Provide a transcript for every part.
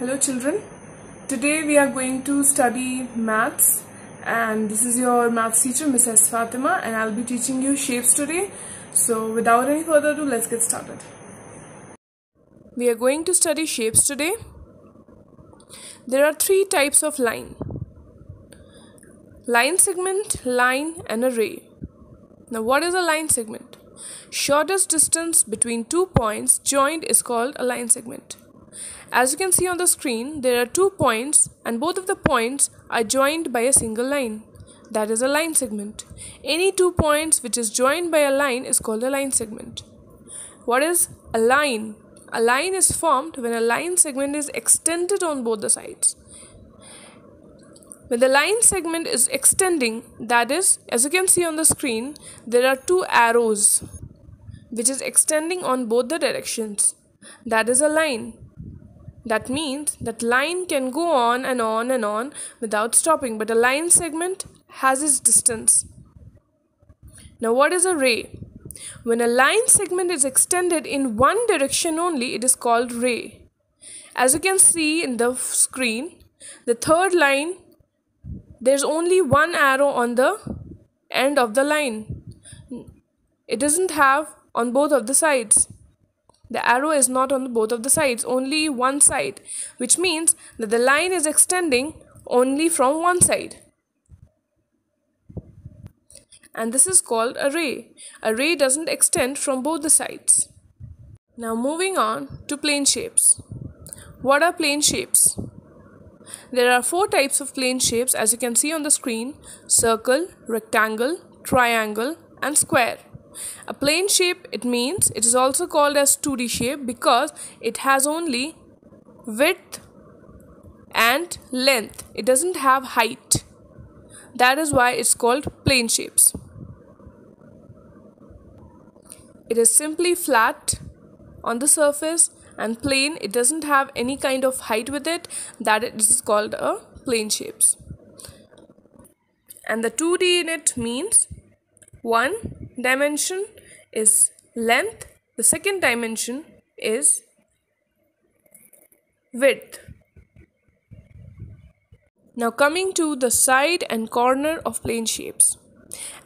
Hello children. Today we are going to study maths and this is your maths teacher Mrs. Fatima and I'll be teaching you shapes today. So without any further ado let's get started. We are going to study shapes today. There are three types of line. Line segment, line and a ray. Now what is a line segment? Shortest distance between two points joined is called a line segment. As you can see on the screen, there are two points and both of the points are joined by a single line. That is a line segment. Any two points which is joined by a line is called a line segment. What is a line? A line is formed when a line segment is extended on both the sides. When the line segment is extending, that is, as you can see on the screen, there are two arrows which is extending on both the directions. That is a line. That means that line can go on and on and on without stopping, but a line segment has its distance. Now, what is a ray? When a line segment is extended in one direction only, it is called ray. As you can see in the screen, the third line, there's only one arrow on the end of the line. It doesn't have on both of the sides. The arrow is not on both of the sides, only one side, which means that the line is extending only from one side. And this is called a ray. A ray doesn't extend from both the sides. Now moving on to plane shapes. What are plane shapes? There are four types of plane shapes as you can see on the screen circle, rectangle, triangle, and square. A plane shape, it means it is also called as 2D shape because it has only width and length. It doesn't have height. That is why it's called plane shapes. It is simply flat on the surface and plane. It doesn't have any kind of height with it. That is called a plane shapes. And the 2D in it means one dimension is length, the second dimension is width. Now coming to the side and corner of plane shapes.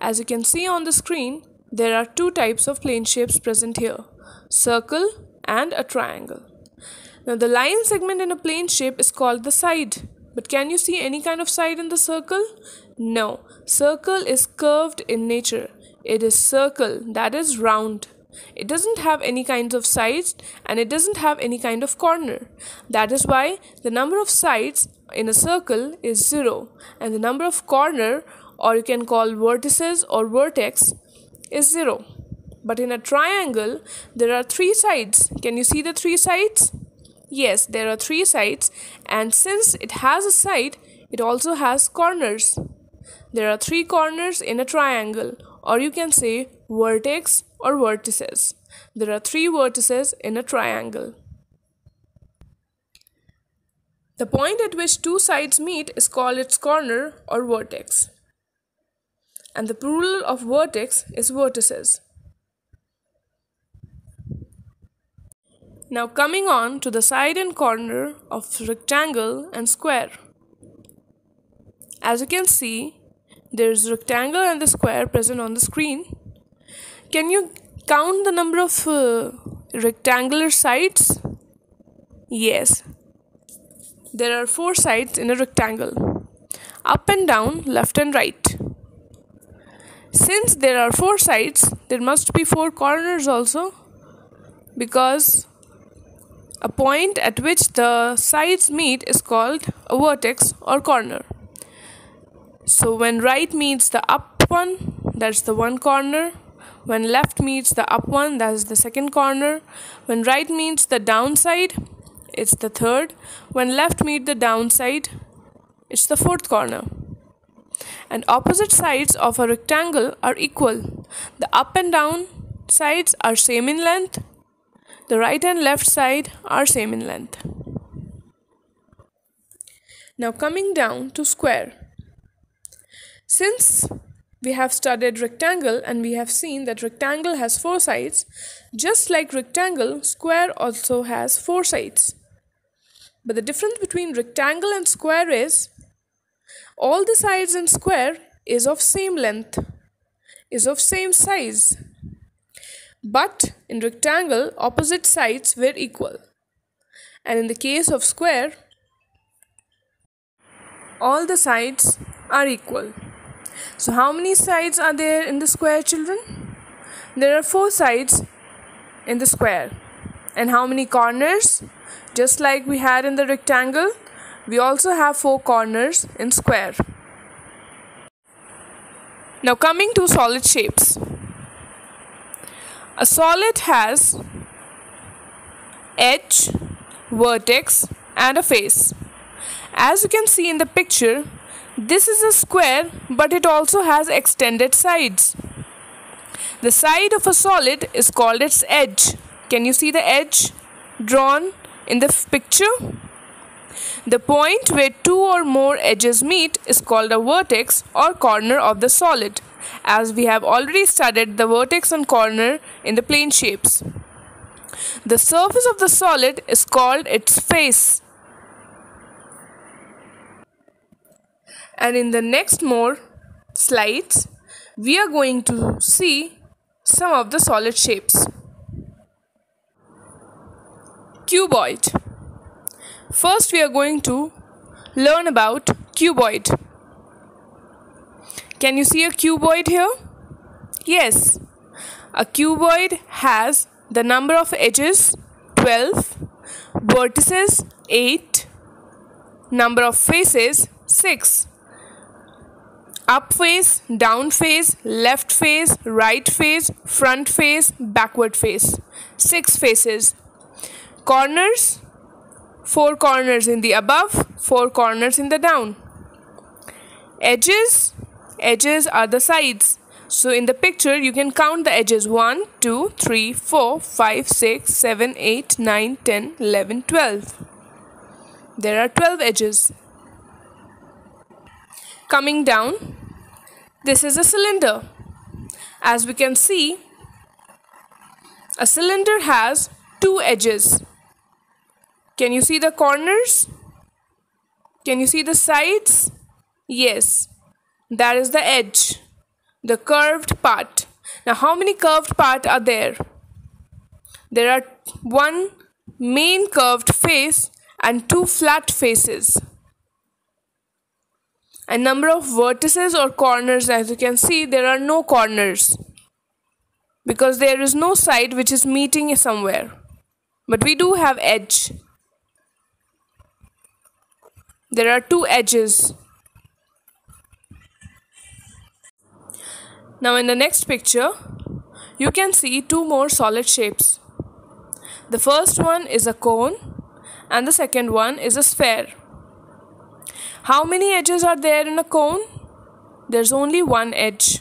As you can see on the screen, there are two types of plane shapes present here, circle and a triangle. Now the line segment in a plane shape is called the side. But can you see any kind of side in the circle? No. Circle is curved in nature. It is circle, that is round. It doesn't have any kinds of sides and it doesn't have any kind of corner. That is why the number of sides in a circle is 0 and the number of corner or you can call vertices or vertex is 0. But in a triangle there are three sides. Can you see the three sides? Yes, there are three sides and since it has a side it also has corners. There are three corners in a triangle or you can say vertex or vertices. There are three vertices in a triangle. The point at which two sides meet is called its corner or vertex. And the plural of vertex is vertices. Now coming on to the side and corner of rectangle and square. As you can see, there's rectangle and the square present on the screen. Can you count the number of uh, rectangular sides? Yes. There are four sides in a rectangle. Up and down, left and right. Since there are four sides, there must be four corners also because a point at which the sides meet is called a vertex or corner. So when right meets the up one, that's the one corner. When left meets the up one, that's the second corner. When right meets the downside, it's the third. When left meet the downside, it's the fourth corner. And opposite sides of a rectangle are equal. The up and down sides are same in length. The right and left side are same in length. Now coming down to square. Since we have studied rectangle and we have seen that rectangle has four sides, just like rectangle, square also has four sides. But the difference between rectangle and square is all the sides in square is of same length, is of same size. But in rectangle, opposite sides were equal. And in the case of square, all the sides are equal. So how many sides are there in the square children? There are four sides in the square. And how many corners? Just like we had in the rectangle, we also have four corners in square. Now coming to solid shapes. A solid has edge, vertex and a face. As you can see in the picture, this is a square but it also has extended sides. The side of a solid is called its edge. Can you see the edge drawn in the picture? The point where two or more edges meet is called a vertex or corner of the solid, as we have already studied the vertex and corner in the plane shapes. The surface of the solid is called its face. And in the next more slides, we are going to see some of the solid shapes. Cuboid. First, we are going to learn about cuboid. Can you see a cuboid here? Yes. A cuboid has the number of edges 12, vertices 8, number of faces 6 up face, down face, left face, right face, front face, backward face. Six faces. Corners, four corners in the above, four corners in the down. Edges, edges are the sides. So in the picture, you can count the edges 1, 2, 3, 4, 5, 6, 7, 8, 9, 10, 11, 12. There are 12 edges. Coming down, this is a cylinder. As we can see, a cylinder has two edges. Can you see the corners? Can you see the sides? Yes, that is the edge, the curved part. Now, how many curved parts are there? There are one main curved face and two flat faces. A number of vertices or corners as you can see there are no corners because there is no side which is meeting somewhere. But we do have edge. There are two edges. Now in the next picture you can see two more solid shapes. The first one is a cone and the second one is a sphere how many edges are there in a cone? There's only one edge.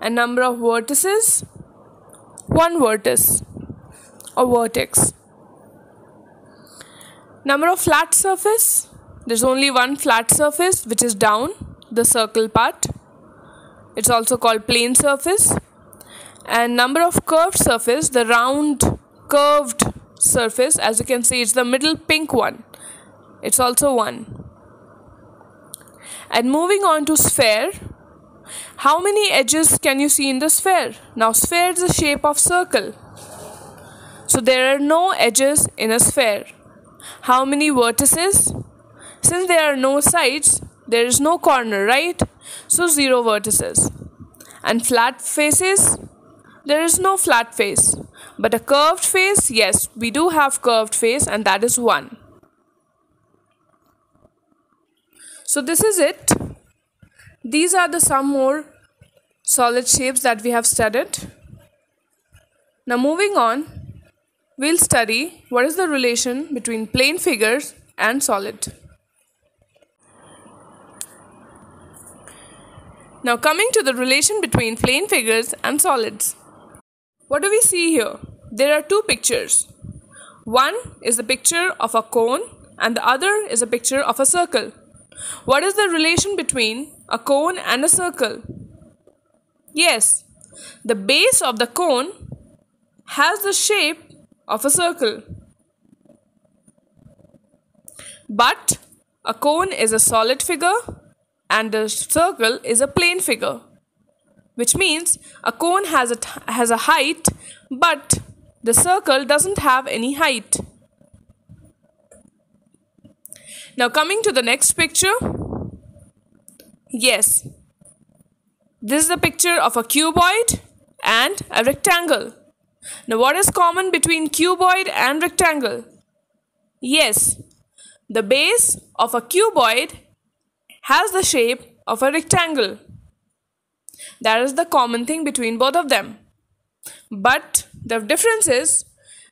A number of vertices? One vertex or vertex. Number of flat surface? There's only one flat surface which is down, the circle part. It's also called plane surface. And number of curved surface, the round curved surface, as you can see, it's the middle pink one. It's also one. And moving on to sphere, how many edges can you see in the sphere? Now sphere is the shape of circle. So there are no edges in a sphere. How many vertices? Since there are no sides, there is no corner, right? So zero vertices. And flat faces? There is no flat face. But a curved face, yes, we do have curved face and that is 1. So this is it. These are the some more solid shapes that we have studied. Now moving on, we'll study what is the relation between plane figures and solid. Now coming to the relation between plane figures and solids. What do we see here? There are two pictures. One is a picture of a cone and the other is a picture of a circle. What is the relation between a cone and a circle? Yes, the base of the cone has the shape of a circle. But a cone is a solid figure and the circle is a plane figure. Which means a cone has a, has a height but the circle doesn't have any height. Now coming to the next picture. Yes. This is a picture of a cuboid and a rectangle. Now what is common between cuboid and rectangle? Yes, the base of a cuboid has the shape of a rectangle. That is the common thing between both of them. But the difference is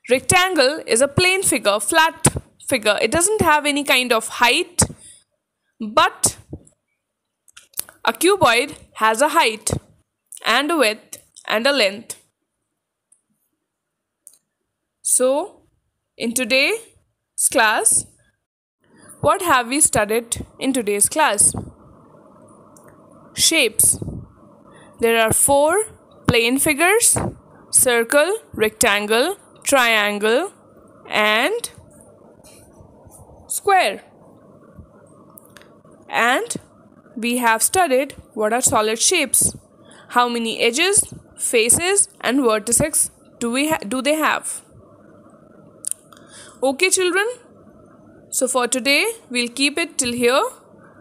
rectangle is a plane figure, flat figure. It doesn't have any kind of height, but a cuboid has a height and a width and a length. So, in today's class, what have we studied in today's class? Shapes. There are four plane figures circle, rectangle, triangle, and square. And we have studied what are solid shapes. How many edges, faces, and vertices do we do they have? Okay, children. So for today, we'll keep it till here.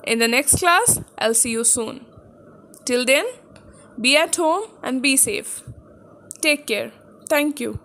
In the next class, I'll see you soon. Till then, be at home and be safe. Take care. Thank you.